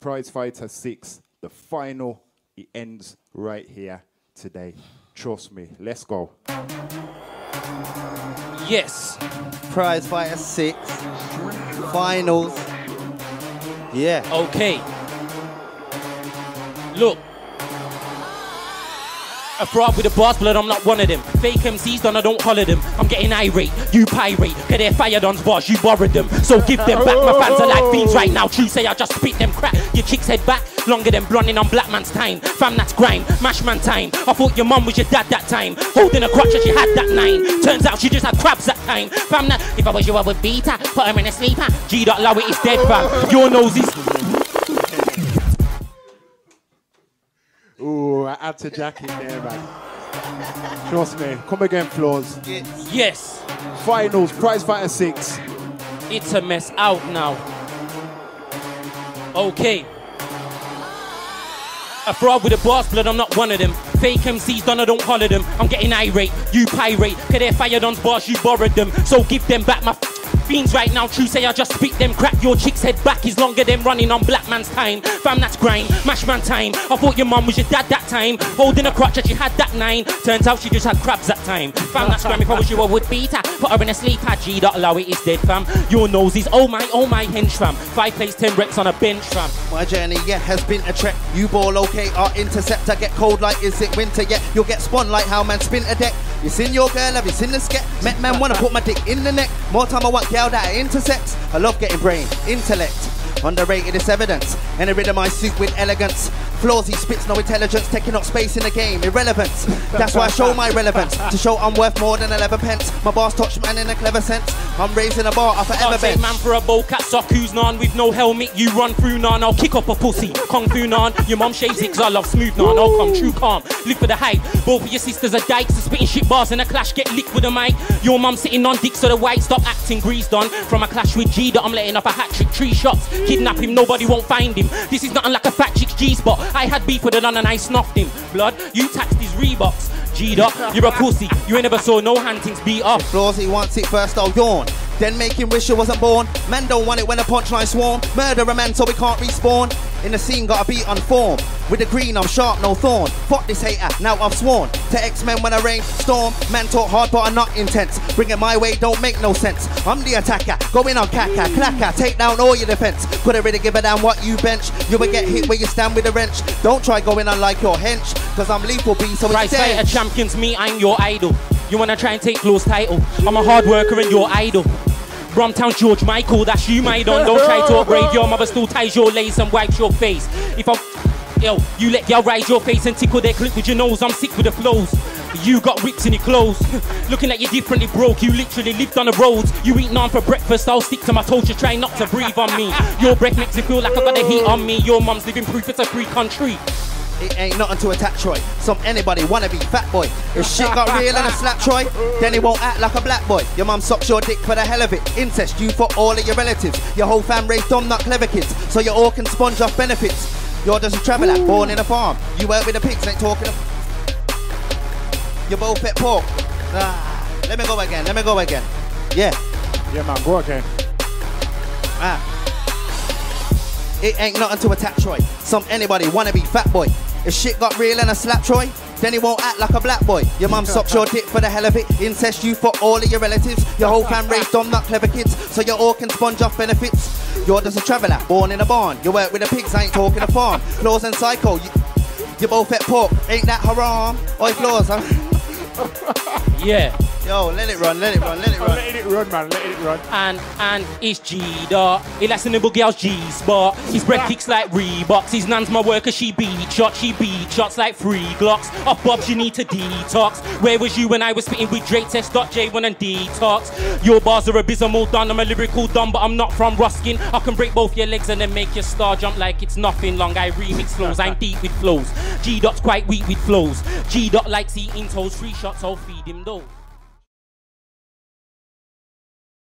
Prize Fighter 6, the final, it ends right here today. Trust me. Let's go. Yes. Prize Fighter 6. Finals. Yeah. Okay. Look. A fraud with a boss blood, I'm not one of them. Fake MCs done, I don't holler them. I'm getting irate, you pirate. Cause they're fired on boss, you borrowed them. So give them back, my fans are like fiends right now. True say I just spit them crap. Your chicks head back, longer than blonding on black man's time. Fam, that's grime, mash man time. I thought your mum was your dad that time. Holding a crutch and she had that nine. Turns out she just had crabs that time. Fam, that, if I was you, I would beat her. Put her in a sleeper. G. Low, it is dead, fam. Your nose is. Had to jacket there, man. Trust me. Come again, Flawzz. Yes. Finals, Prize Fighter 6. It's a mess out now. Okay. A fraud with a boss blood, I'm not one of them. Fake MCs done, I don't holler them. I'm getting irate, you pirate. Cause they're fired on boss, you borrowed them. So give them back my fiends right now. True say I just spit them crap. Your chick's head back is longer than running on black man's time. Fam, that's grind, mash man time. I thought your mum was your dad that time. Holding a crutch that she had that nine. Turns out she just had crabs that time. Fam, that's grime. If I was you, I would beat her. Put her in a sleeper. G. Allow it is dead, fam. Your nose is oh my, oh my hench, fam. Five plays, ten reps on a bench, fam. My journey, yeah, has been a trek. You ball okay, our interceptor get cold like is it winter yet? You'll get spun like how man spin a deck. You seen your girl, have you seen the sket? Met man wanna put my dick in the neck. More time I want gal that intersects. I love getting brain, intellect. Underrated is evidence. And a rid of my suit with elegance. Flawzz he spits no intelligence, taking up space in the game, irrelevance. That's why I show my relevance. To show I'm worth more than 11 pence. My boss touched man in a clever sense. I'm raising a bar, I forever bench. man for a bowl cat sock who's none with no helmet. You run through none, I'll kick up a pussy. Kung fu none, your mum shaves it cause I love smooth none. I'll come true calm, live for the hype. Both of your sisters are dykes, so spitting shit bars in a clash, get licked with a mic. Your mum sitting on dick so the white stop acting greased on. From a clash with G that I'm letting off a hat trick, three shots. Kidnap him, nobody won't find him. This is nothing like a fat chick's G spot. I had beef with the nun and I snuffed him. Blood, you taxed his Reeboks. G'd up, you're a pussy. You ain't never saw no huntings beat up. Flawzz he wants it first, I'll yawn. Then make him wish he wasn't born. Man don't want it when a punchline swarm. Murder a man so we can't respawn. In the scene, gotta beat on form. With the green, I'm sharp, no thorn. Fuck this hater, now I've sworn. To X-Men when I rain storm. Man talk hard, but I'm not intense. Bring it my way, don't make no sense. I'm the attacker, going on caca, clacker. Take down all your defense. Couldn't really give a damn what you bench. You will get hit where you stand with a wrench. Don't try going on like your hench. Cause I'm lethal B, so it's dead. fighter champions, me, I'm your idol. You wanna try and take Flaw's title? I'm a hard worker and your idol. Bromtown George Michael, that's you, my don. Don't try to upgrade your mother, still ties your lace and wipes your face. If I'm Yo, you let girl ride your face and tickle their clip with your nose. I'm sick with the flows. You got rips in your clothes. Looking at you're differently broke. You literally lived on the roads. You eat none for breakfast. I'll stick to my toast. You try not to breathe on me. Your breath makes it feel like I got the heat on me. Your mum's living proof it's a free country. It ain't nothing to attack Troy. Some anybody wanna be fat boy. If shit got real and a slap Troy, then he won't act like a black boy. Your mum sucks your dick for the hell of it. Incest you for all of your relatives. Your whole fam raised dumb not clever kids. So you all can sponge off benefits. You're just a traveller, born in a farm. You work with the pigs, ain't talking. You both at pork. Ah, let me go again. Let me go again. Yeah. Yeah, man, go again. Ah. It ain't nothing to attack Troy. Some anybody wanna be fat boy. If shit got real and I slap Troy, then he won't act like a black boy. Your mum sucks your dick for the hell of it. Incest you for all of your relatives. Your whole fam raised dumb, not clever kids. So you all can sponge off benefits. You're just a traveller, born in a barn. You work with the pigs, I ain't talking a farm. Flawzz and psycho, you, you both at pork. Ain't that haram? Oi, Flawzz, huh? Yeah. Yo, let it run, let it run, let it run. Let it run, man. let it run. And and it's G dot. He lets in the boogie girl's G spot. His breath ah. kicks like Reeboks. His nan's my worker, she beat shots. She beat shots like free glocks. Off bobs, you need to detox. Where was you when I was spitting with Drake Test dot J1 and detox? Your bars are abysmal done. I'm a lyrical dumb, but I'm not from Ruskin. I can break both your legs and then make your star jump like it's nothing long. I remix flows. I'm deep with flows. Gdot's quite weak with flows. Gdot likes eating toes. Free shots, I'll feed him those.